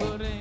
করে